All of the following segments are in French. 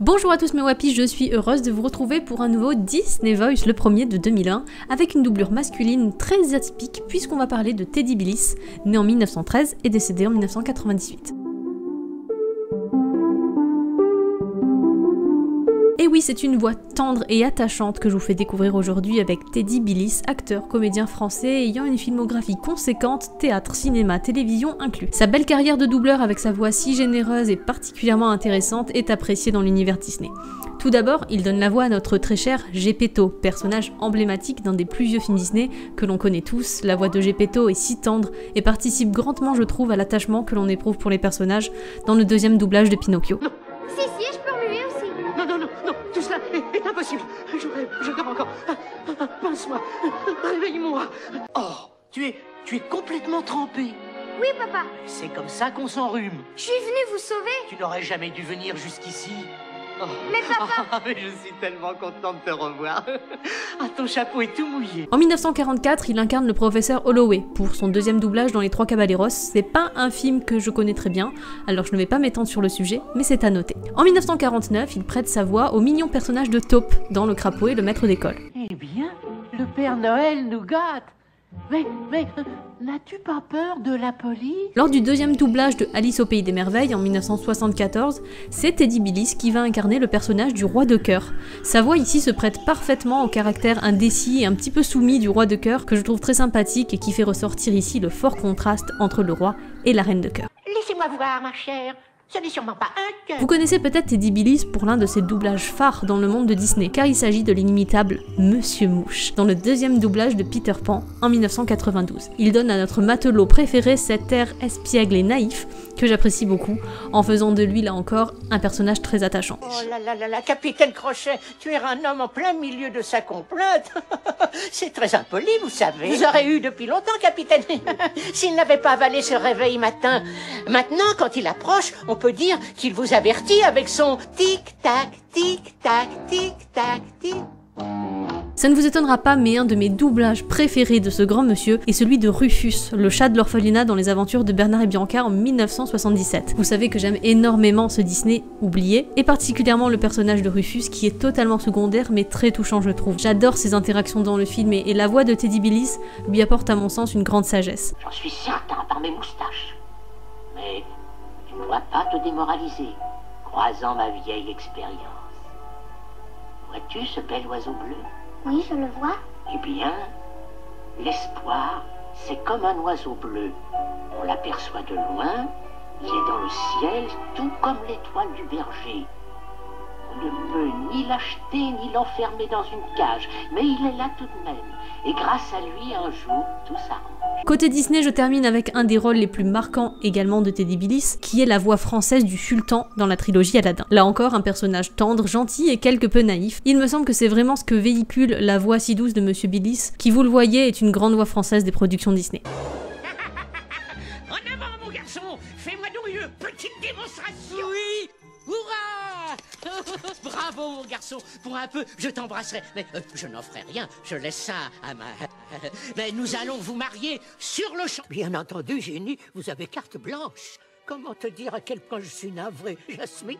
Bonjour à tous mes wapis, je suis heureuse de vous retrouver pour un nouveau Disney Voice, le premier de 2001, avec une doublure masculine très atypique puisqu'on va parler de Teddy Billis, né en 1913 et décédé en 1998. C'est une voix tendre et attachante que je vous fais découvrir aujourd'hui avec Teddy Billis, acteur, comédien français ayant une filmographie conséquente, théâtre, cinéma, télévision inclus. Sa belle carrière de doubleur avec sa voix si généreuse et particulièrement intéressante est appréciée dans l'univers Disney. Tout d'abord, il donne la voix à notre très cher Gepetto, personnage emblématique d'un des plus vieux films Disney que l'on connaît tous. La voix de Gepetto est si tendre et participe grandement, je trouve, à l'attachement que l'on éprouve pour les personnages dans le deuxième doublage de Pinocchio. Aussi. Non, non, non, non, tout cela est, est impossible. Je rêve, je dors encore. Pince-moi, réveille-moi. Oh, tu es, tu es complètement trempé. Oui, papa. C'est comme ça qu'on s'enrhume. Je suis venue vous sauver. Tu n'aurais jamais dû venir jusqu'ici. Oh. Mais papa Ah, mais je suis tellement content de te revoir. Ah, ton chapeau est tout mouillé. En 1944, il incarne le professeur Holloway pour son deuxième doublage dans Les Trois Caballeros. C'est pas un film que je connais très bien, alors je ne vais pas m'étendre sur le sujet, mais c'est à noter. En 1949, il prête sa voix au mignon personnage de Taupe dans Le Crapaud et le Maître d'école. Eh bien, le Père Noël nous gâte. Mais, mais, euh, n'as-tu pas peur de la police? Lors du deuxième doublage de Alice au Pays des Merveilles en 1974, c'est Teddy Billis qui va incarner le personnage du roi de cœur. Sa voix ici se prête parfaitement au caractère indécis et un petit peu soumis du roi de cœur que je trouve très sympathique et qui fait ressortir ici le fort contraste entre le roi et la reine de cœur. Laissez-moi voir, ma chère. Vous connaissez peut-être Teddy Billis pour l'un de ses doublages phares dans le monde de Disney, car il s'agit de l'inimitable Monsieur Mouche, dans le deuxième doublage de Peter Pan en 1992. Il donne à notre matelot préféré cet air espiègle et naïf que j'apprécie beaucoup, en faisant de lui là encore un personnage très attachant. Oh là là là là, capitaine Crochet, tu es un homme en plein milieu de sa complainte. C'est très impoli, vous savez. Vous aurez eu depuis longtemps, capitaine. S'il n'avait pas avalé ce réveil matin. Maintenant, quand il approche, on peut dire qu'il vous avertit avec son tic-tac, tic-tac, tic-tac, tic. Ça ne vous étonnera pas, mais un de mes doublages préférés de ce grand monsieur est celui de Rufus, le chat de l'orphelinat dans les aventures de Bernard et Bianca en 1977. Vous savez que j'aime énormément ce Disney oublié, et particulièrement le personnage de Rufus qui est totalement secondaire mais très touchant je trouve. J'adore ses interactions dans le film et, et la voix de Teddy Billis lui apporte à mon sens une grande sagesse. J'en suis certain par mes moustaches. Mais tu ne dois pas te démoraliser, croisant ma vieille expérience. Vois-tu ce bel oiseau bleu? Oui, je le vois. Eh bien, l'espoir, c'est comme un oiseau bleu. On l'aperçoit de loin, il est dans le ciel, tout comme l'étoile du berger. L'acheter ni l'enfermer dans une cage, mais il est là tout de même. Et grâce à lui, un jour, tout s'arrange. Côté Disney, je termine avec un des rôles les plus marquants également de Teddy Billis, qui est la voix française du sultan dans la trilogie Aladdin. Là encore, un personnage tendre, gentil et quelque peu naïf. Il me semble que c'est vraiment ce que véhicule la voix si douce de Monsieur Billis, qui vous le voyez est une grande voix française des productions Disney. En avant, mon garçon Fais-moi donc une petite démonstration Oui Hurrah Bravo, mon garçon Pour un peu, je t'embrasserai. Mais euh, je n'en ferai rien. Je laisse ça à ma... Mais nous allons vous marier sur le champ. Bien entendu, Génie, vous avez carte blanche. Comment te dire à quel point je suis navré, Jasmine?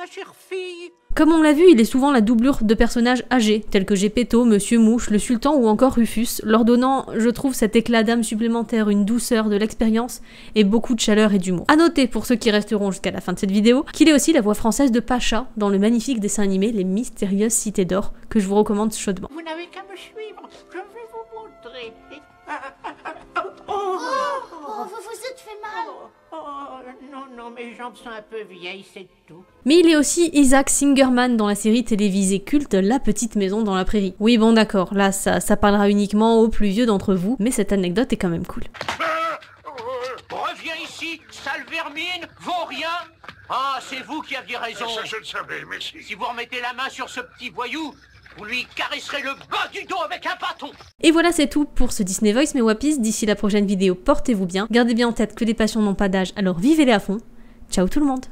Ma chère fille Comme on l'a vu, il est souvent la doublure de personnages âgés, tels que Gepetto, Monsieur Mouche, le Sultan ou encore Rufus, leur donnant, je trouve, cet éclat d'âme supplémentaire, une douceur de l'expérience et beaucoup de chaleur et d'humour. A noter, pour ceux qui resteront jusqu'à la fin de cette vidéo, qu'il est aussi la voix française de Pacha dans le magnifique dessin animé Les Mystérieuses Cités d'Or, que je vous recommande chaudement. Vous n'avez qu'à me suivre. Je vais vous montrer. Vous vous êtes fait mal. Oh, non, non, mes jambes sont un peu vieilles, c'est tout. Mais il est aussi Isaac Singerman dans la série télévisée culte La Petite Maison dans la Prairie. Oui bon d'accord, là ça, ça parlera uniquement aux plus vieux d'entre vous, mais cette anecdote est quand même cool. Reviens ici, sale vermine, vaut rien. Ah, c'est vous qui aviez raison. Ça, je le savais, merci. Si vous remettez la main sur ce petit voyou, vous lui caresserez le bas du dos avec un bâton. Et voilà c'est tout pour ce Disney Voice mes wapis, d'ici la prochaine vidéo portez-vous bien, gardez bien en tête que les passions n'ont pas d'âge alors vivez-les à fond, ciao tout le monde